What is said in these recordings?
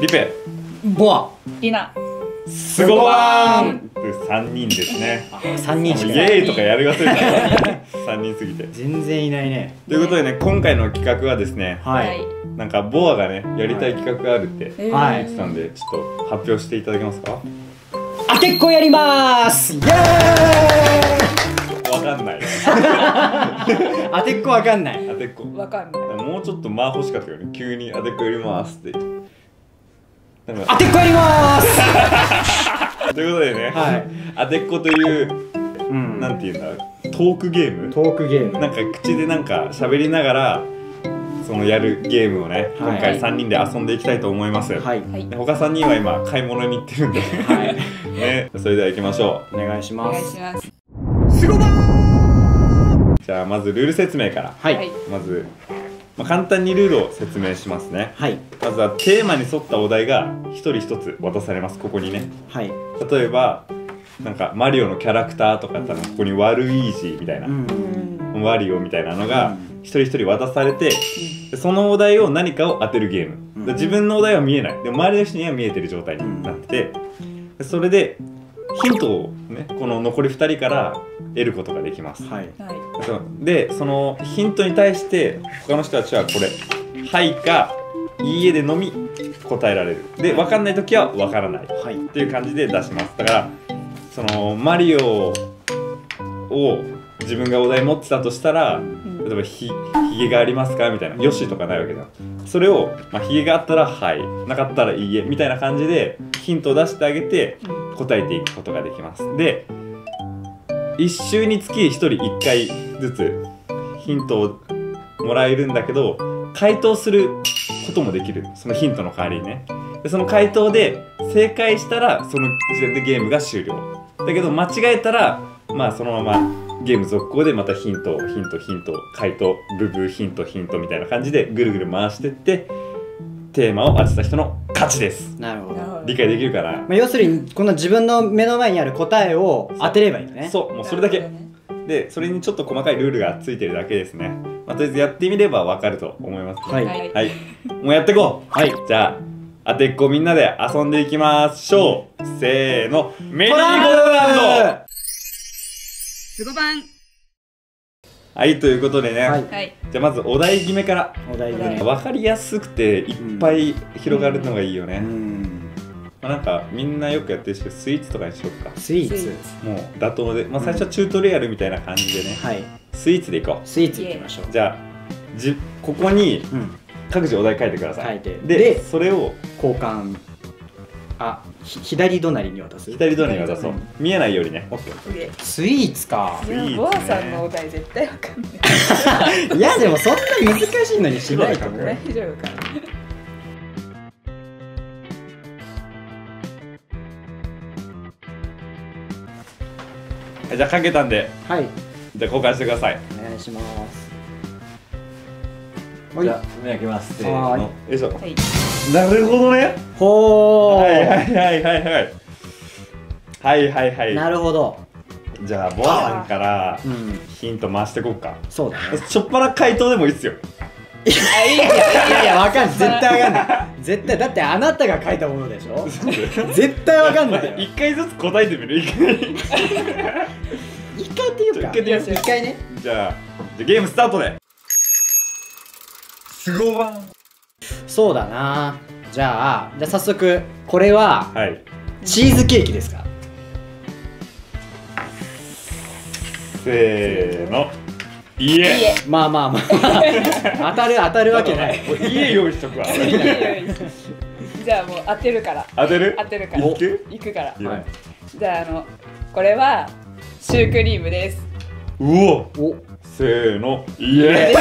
リペ。ボア。リナ。スゴバーン。って3人ですね。3人しか。もうイエーイとかやる忘れた。3人すぎて。全然いないね。ということでね今回の企画はですねはい、なんかボアがねやりたい企画があるって言ってたんでちょっと発表していただけますか？当てっこやります。イエーイ。わかんない。当てっこわかんない。当てっこ。わかんない。もうちょっと間欲しかったよね急に当てっこやりますって当てっこやります。ということでね、はい。当てっこといううん。なんていうんだトークゲーム。トークゲーム。なんか口でなんか喋りながらそのやるゲームをね、はい。今回3人で遊んでいきたいと思います、はい。はい。で他3人は今買い物に行ってるんで、はい。ね、それでは行きましょお願いしお願います。しますうじゃあまずルール説明から。はいはい。まず、まあ、簡単にルールを説明しますね。はい。まずはテーマに沿ったお題が1人1つ渡されます。ここにね。はい。例えばなんかマリオのキャラクターとかだったらここにワルイージみたいな、うん。ワリオみたいなのがうん。一人一人渡されてでそのお題を何かを当てるゲーム、自分のお題は見えない。でも周りの人には見えてる状態になっててでそれでヒントをねこの残り2人から得ることができます、はい。でそのヒントに対して他の人たちはこれ「はい」か「いいえ」でのみ答えられる。で分かんない時は分からない。はい。っていう感じで出します。だからそのマリオを自分がお題持ってたとしたらうん。例えばひ「ひげがありますか?」みたいな「よし」とかないわけじゃん。それを、まあ、ひげがあったら「はい」なかったら「いいえ」みたいな感じでヒントを出してあげてうん答えていくことができます。で1周につき1人1回ずつヒントをもらえるんだけど回答することもできる。そのヒントの代わりにね。でその回答で正解したらその時点でゲームが終了。だけど間違えたらまあそのままゲーム続行でまたヒントヒントヒント回答ブブーヒントヒントみたいな感じでぐるぐる回してってテーマを当てた人の勝ちです。なるほど。理解できるかなまあ、要するにこの自分の目の前にある答えを当てればいいのね。そうもうそれだけ。ね。でそれにちょっと細かいルールがついてるだけですね、まあ、とりあえずやってみればわかると思います、はい。はい。はい、もうやっていこう。はい。じゃあ当てっこみんなで遊んでいきましょう。せーの。メリーゴーランド。スゴバンはいということでね、はい。はい。じゃあまずお題決めから。お題分かりやすくていっぱい広がるのがいいよね、うん。まあ、なんかみんなよくやってるしスイーツとかにしようか。スイーツ。もう妥当で、まあ、最初はチュートリアルみたいな感じでね、はい。スイーツでいこスイーツいきましょうう。じゃあじここにうん。各自お題書いてください。書いて。ででそれを交換あひ左隣に渡す。左隣に渡そう。うん。見えないようにね。オッケー。でスイーツか。いスイーツねやボアさんのお題絶対わかんない。いやでもそんな難しいのにしないかもそう。だ大丈夫かなじゃあ書けたんで。はい。じゃあ交換してください。お願いします。じゃあ目開けます。せーはのよいしょ。はいなるほどね。ほー。はいはいはいはいはい。はいはいはい。なるほど。じゃあボアさんからうん。ヒント回してこうか。そうだね。しょっぱな回答でもいいっすよ。いやいやわかんない。絶対わかんない。絶対だってあなたが書いたものでしょ？絶対わかんないよ。一回ずつ答えてみる？一 回一回っていうか。一回ね。じゃあじゃあゲームスタートで。すごばんそうだな。じゃあじゃあ早速これははい。チーズケーキですか？せーの。いえいいえまあまあまあ。当たる当たるわけない。もう家用意しとくわ。じゃあもう当てるから。当てる？当てるから。いく？行くから。はいじゃああのこれはシュークリームです。うお。おせーの。いえ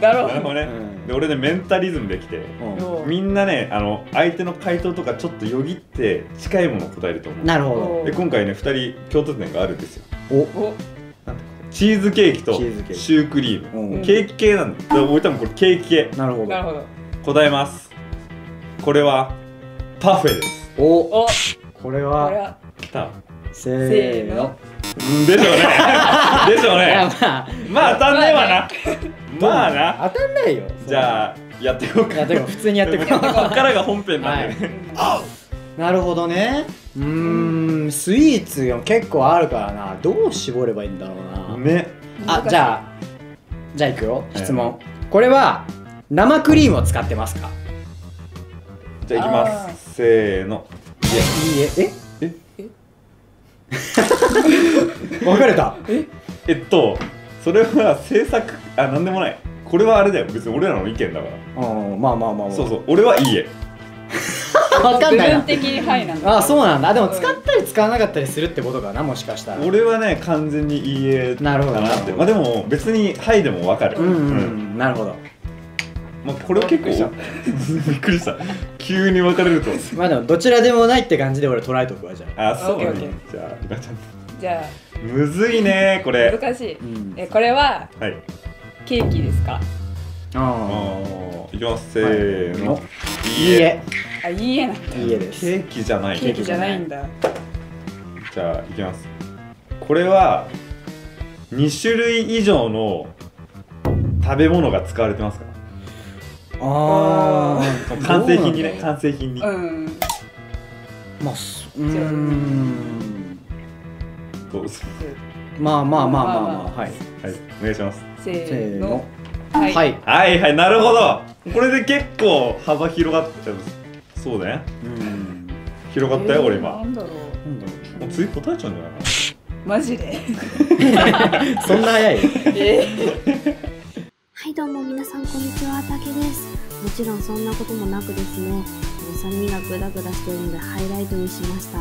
だろなるほどね、うん。で俺ねメンタリズムできてうん。みんなねあの相手の回答とかちょっとよぎって近いものを答えると思う。なるほで今回ね2人共通点があるんですよ。どお。おチーズケーキとチーズケーキ。シュークリーム。うん。ケーキ系なんだ。俺多分これケーキ系。なるほど。なるほど。答えます。これはパフェです。お。お。ここれれは。はきた。せーの。うんでしょうね。でしょうね。まあ。まあ当たんねえわな。まあな。当たんないよ。じゃあやっていこうか。やっていこう普通にやっていこうここからが本編なんで。ね、なるほどね。うーんスイーツが結構あるからな。どう絞ればいいんだろうな、ね。あじゃあじゃあいくよ。質問、これは生クリームを使ってますか？じゃあいきます。せーの。いいええ。え？分かれた？え？っとそれは制作あなんでもない。これはあれだよ。別に俺らの意見だから。うんまあまあまあまあ。そうそう。俺はいいえ。分かんないな。部分的にはいなんだあそうなんだ。でも使ったり使わなかったりするってことかなもしかしたら。俺はね完全にいいえだなるほど。なってまあでも別にはいでもわかる。うんうん、うん、なるほどまあこれは結構びっ びっくりした。急に分かれると。まあでもどちらでもないって感じで俺捉えとくわじゃあ。あそう。ねオッケーオッケー。じゃあリカちゃん。じゃむずいねこあれ。難しい。うん。えこれははい。ケーキですか？あー。いきます。せーの、はい。いいえ。あいいえなんだ。いいえです。ケーキじゃない。ケーキじゃないんだ。じゃあいきます。これは2種類以上の食べ物が使われてますか？ああ完成品にね完成品に、うん。まあすうーん。どうですまあまあまあまあまあ。はい。はい。お願いします。せせーの。はい。はい。はいはい。なるほど。これで結構幅広がったそうだね。うん。広がったよ、えー俺今。もななんだろう。んだろう次答えちゃうんじゃないかマジで。う そんな早い？えはいどうも皆さんこんにちはたけです。もちろんそんなこともなくですね。この3人がグダグダしているのでハイライトにしました。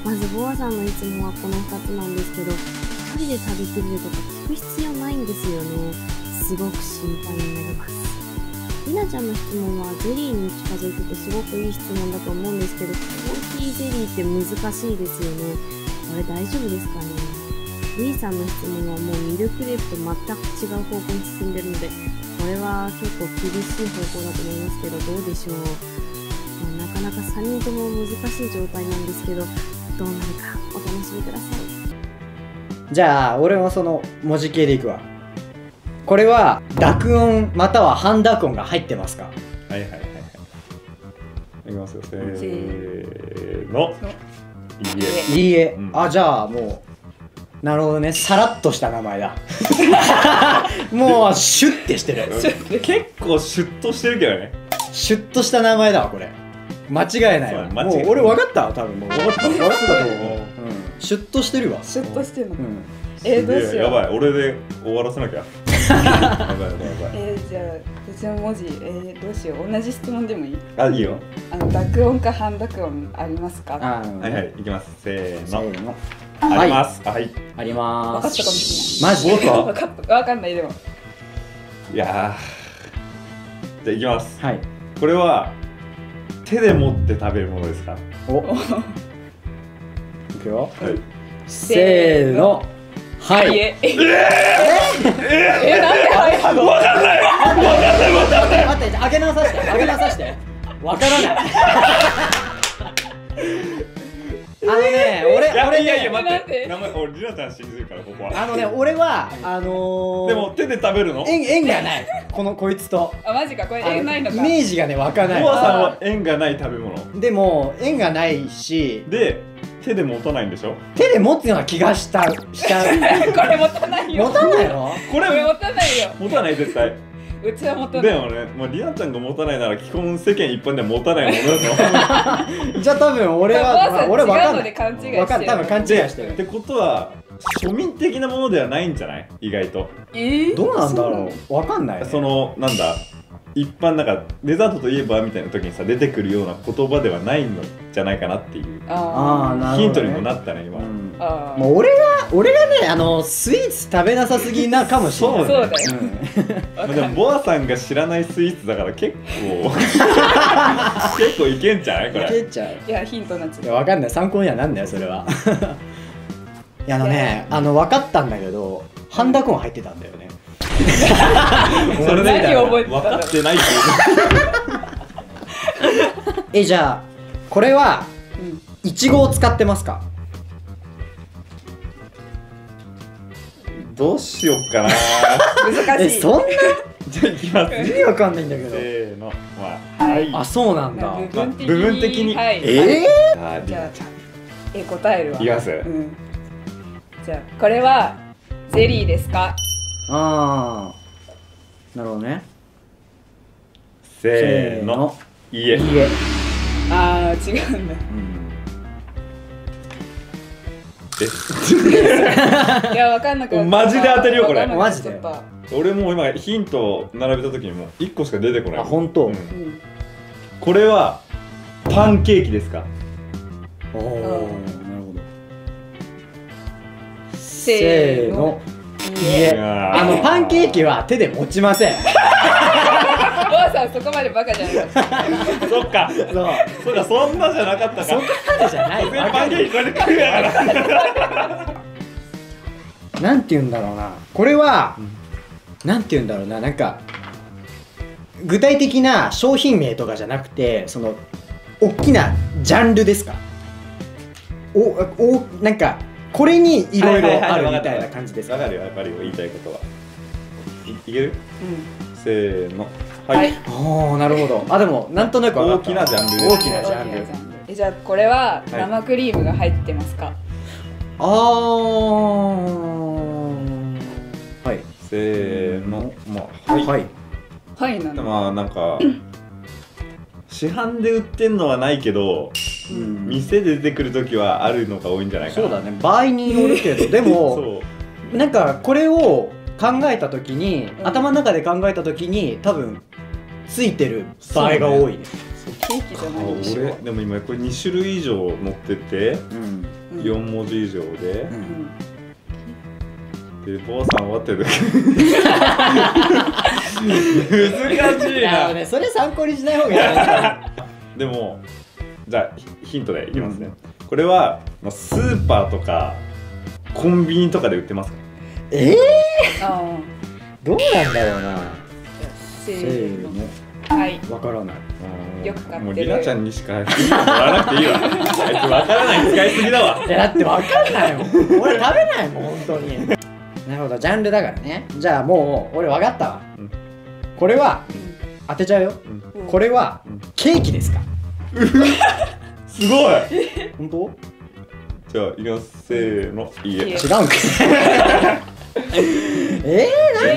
まずボアさんのいつもはこの2つなんですけど1人で食べきれるとか聞く必要ないんですよね。すごく心配になります。りなちゃんの質問はゼリーに近づいててすごくいい質問だと思うんですけどコーヒーゼリーって難しいですよね。これ大丈夫ですかね？B さんの質問はもうミルクレープと全く違う方向に進んでるのでこれは結構厳しい方向だと思いますけどどうでしょう、まあなかなか3人とも難しい状態なんですけどどうなるかお楽しみください。じゃあ俺もその文字系でいくわ。これは濁音または半濁音が入ってますか？はいはいはいはい。いきますよ。せせーの。のいいえ。いいえ、うん。あじゃあもうなるほどね。さらっとした名前だ。もうシュッてしてる。結構シュッとしてるけどね。シュッとした名前だわこれ。間違いないわ。もう俺分かったわ多分もう。分かった分かったと思う、ううん、シュッとしてるわ。シュッとしてるの。うん。えーどうしよう。やばい。俺で終わらせなきゃえー、じゃあうちの文字えー、どうしよう。同じ質問でもいい？あいいよ。あの濁音か半濁音ありますか？あはいはいいきます。せーの。せーの。あります。はい。あり分まかったかもすしれない。分かった。分かんないでも。いやー。じゃあいきます。はい。これは手で持って食べるものですか？お。いくよ。はい。せーのはい。い。ええええなんではいわかんないわかんないわかんない待って上げ直さして上げ直さしてわからないあのね俺いや俺ねいやいや待っなんでて名前俺りなちゃん信じるからここはあのね俺はあのー、でも手で食べるの縁縁がないこのこいつとあマジかこれあのえないのかイメージがね湧かないモアさんは縁がない食べ物でも縁がないしで手で持たないんでしょ？手で持つような気がしたしちゃうこれ持たないよ。持たないの？これこれ持たないよ。持たない絶対。うちは持たない。でもね、まあ、リアちゃんが持たないなら基本世間一般では持たないものだと じゃあ多分俺は、多分お母さん俺わかんない。勘違いしてる。わかん多分勘違いしてる。ってことは庶民的なものではないんじゃない？意外と。えー？どうなんだろう？わかんない、ね、そのなんだ？一般なんかデザートといえばみたいな時にさ出てくるような言葉ではないのじゃないかなっていうあなるほどね。ヒントにもなったね今、うん。ーあー。もう俺が俺がねあのスイーツ食べなさすぎなかもしれない。そうだよ まあでもボアさんが知らないスイーツだから結構 結構いけんじゃない？こうん、いれけちゃう。いやヒントになっちゃいやわかんない。参考にはなんだよそれは。いやあのねあの分かったんだけど半濁音入ってたんだよねそれで何を覚えてた分かってないっていうえじゃあこれはう、うん、いちごを使ってますか？どうしよっかな。難しい。えそんな？じゃあいきます。意味わかんないんだけど。せーの。まあはい。あそうなんだ。部分的に,、まあ部分的に。はい、えあーりじゃあなちゃんえ答えるわ。いきます。うん、じゃあこれはゼリーですか？ああなるほどね。せーの。いいえいいえあー違うんだ。です いやわかんなくなった。マジで当てるよこれ。わかんなくなっちゃったマ俺もう今ヒントを並べた時にもう1個しか出てこない。あ本当？うん。うんこれはパンケーキですか？おおなるほど。せーのいええあのパンケーキは手で持ちません。おばさんそこまでバカじゃないそっか。そう。そうかそんなじゃなかったか。そこまでじゃない。わパンケーキこれで食うやからなんて言うんだろうな。これは、なんて言うんだろうな。なんか具体的な商品名とかじゃなくてその大きなジャンルですか？おおなんかこれにいろいろあるみたいな感じです。かわかるよやっぱり言いたいことは。いいける？うせーの。んはい。おおなるほど。あでもなんとなく大きなジャンル大きなジャンル。えじゃあこれははい。生クリームが入ってますか、あー。はい。せーの。まあはい、はい。はい、なんだ、まあなんか 市販で売ってんのはないけどうん。店で出てくる時はあるのが多いんじゃないかな。そうだね。場合によるけどでも そう。なんかこれを考えた時に、うん。頭の中で考えた時に多分ついてる場合が多い。ねケーキじゃないでしょ俺でも今これ2種類以上載っててうん。うん4文字以上で。ううん。んで坊さん終わってる難しいな。ねそれ参考にしない方がいいでもじゃあヒヒントでいきますね、これはまあスーパーとかコンビニとかで売ってますか？えー、あどうなんだろうな。ーせせーの。はい。わからない。うんよく買ってる。もうりなちゃんにしかヒントもらわなくていいわ。あいつ分からない使いすぎだわ。いやだってわかんないもん。俺食べないもん本当に。なるほどジャンルだからね。じゃあもう俺わかったわ、うん。これは当てちゃうよ。うん。これはうん。ケーキですか？すごい。本当？じゃあいきます。せーの。いいえ。違うんか え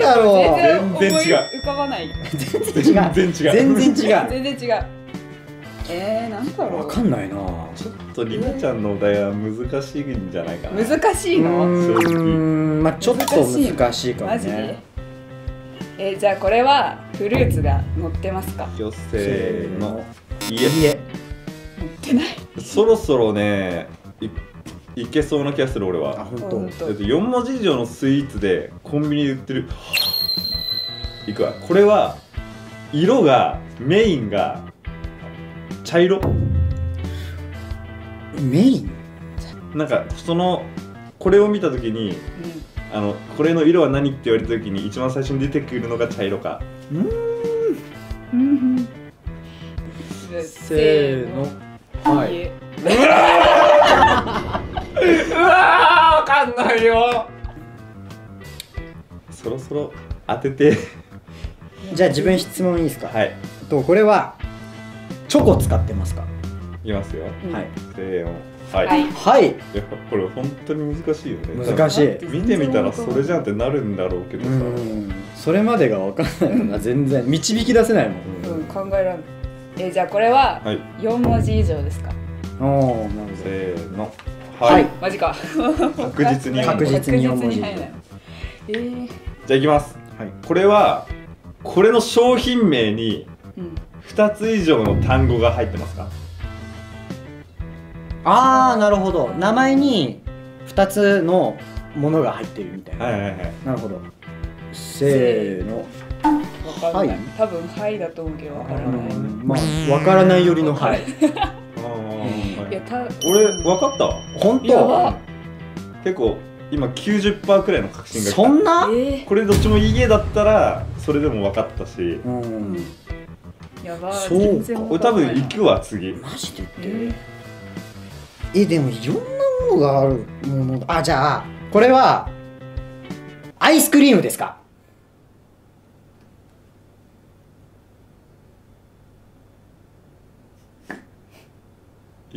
ー、なんだろう、えー全然違う。浮かばない。全然違う。全然違う。全然違う。えー、なんだろう。うわかんないな。ちょっとりなちゃんのお題は難しいんじゃないかな。難しいうのーん。まあちょっと難しいかもマジねえー、じゃあこれはフルーツが乗ってますか？よ。せーのいいいいえ。乗ってないえ。そろそろねいいけそうな気がする俺あは本ほん当。とだって4文字以上のスイーツでコンビニで売ってる。いくわ。これは色がメインが茶色。メイン？なんかそのこれを見た時にうあのこれの色は何って言われた時に一番最初に出てくるのが茶色か。んうんせーの。はい。うわーわかんないよ。そろそろ当てて。じゃあ自分質問いいですか、はい。とこれはチョコ使ってますか、いきますよ。うん。はい。せーの。はい、はい。い、はい。やこれ本当に難しいよね。難しい。見てみたらそれじゃんってなるんだろうけどうさん。それまでが分かんないよな。全然。導き出せないもん。うん考えられないえー、じゃあこれははい。4文字以上ですか？おおなるせーの。はい。はい、マジか。確実に確実に四文字。えー、じゃあいきます。はい。これはこれの商品名にうん。2つ以上の単語が入ってますか？ああなるほど。名前に2つのものが入ってるみたいな、はいはいはい。なるほど。せーのわかんない、はい多分はいだと思うけどわからない、まあ分からないよりのはい。いやた俺分かった？わ本当？結構今90%くらいの確信がそんな？えこれどっちも家だったらそれでも分かったし。うん。ー、やばそう全然これ多分行くくわ次。マジでって、ええでもいろんなものがあるもの。あじゃあこれはアイスクリームですか？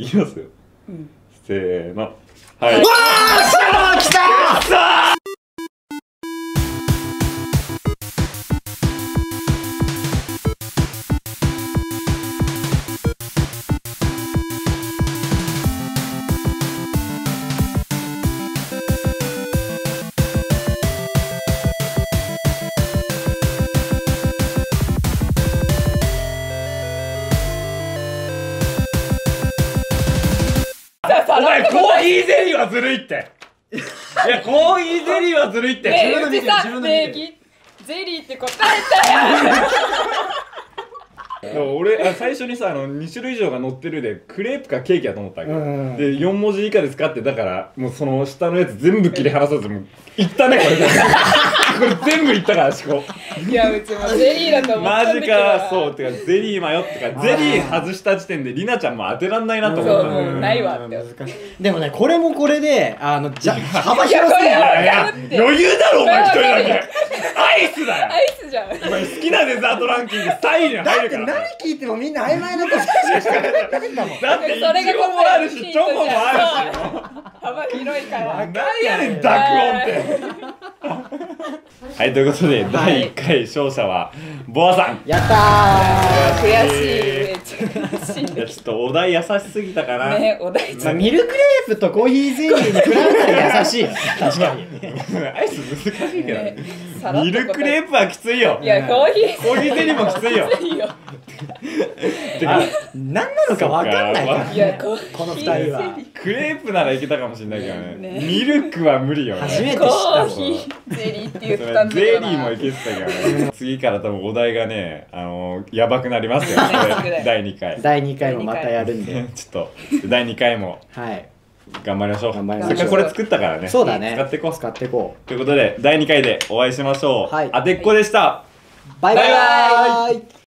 いきますよ。うん。せーの。はい。わあ来たって。いやコーヒーゼリーはずるいって。ね分の見て自分の見てねえぎゼリーって答えたやんでも俺あ最初にさあの2種類以上が乗ってるでクレープかケーキだと思ったわけ、うん。で4文字以下ですかってだからもうその下のやつ全部切り離さずもういったねこれこれ全部いったから思考いやうちもゼリーだと思った。マジんだけどかそうてかゼリー迷ってかゼリー外した時点でりなちゃんも当てらんないなと思った。そうもうないわって難しいでもねこれもこれであのじゃ幅いや。広すぎる。いや余裕だろお前一人だけ。アイスだよ。アイスじゃん。お前好きなデザートランキング3位に入だって何るから。聞いてもみんな曖昧な答えしか出てたもん。だってイチそれがゴもあるしチョコもあるし幅広いから。何やねん濁音って。はいということで、第1回勝者はボアさん。やった悔しい。めっちゃ悔しい。んいやだけちょっとお題優しすぎたかな、どねお題ー、まあ、ミルクレープとコーヒーゼリーに比べたら優しい。よ確かに。アイス難しいけどね。ねさらっとミルクレープはきついよ。いやコーヒー。コーヒーゼリーもきついよ何なのか分かんないから。いやコーヒーこの二人は。クレープならいけたかもしれないけどね。ね。ミルクは無理よね。初めて知コったーヒーゼリーって言それったんだゼリけどなーもいけてたけどね。次から多分お題がねあのやばくなりますよこれ第2回。第2回もまたやるんで。ちょっと第2回もはい。頑張りましょう。頑張りましょう。せっかくこれ作ったからね。そうだね。使っていこう。使っていこということで第2回でお会いしましょう、はい。あてっこでした、うバイバイ